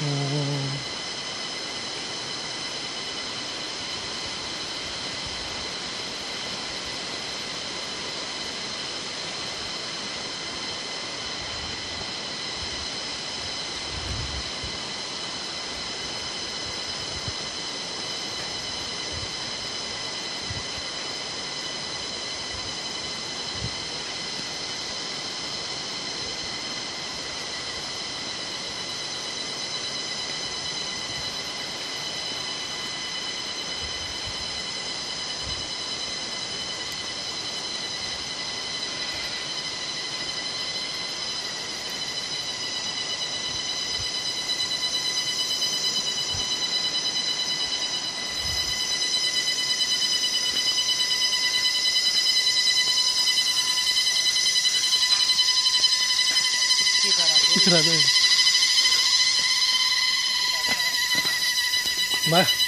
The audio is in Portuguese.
Mm-hmm. Vai.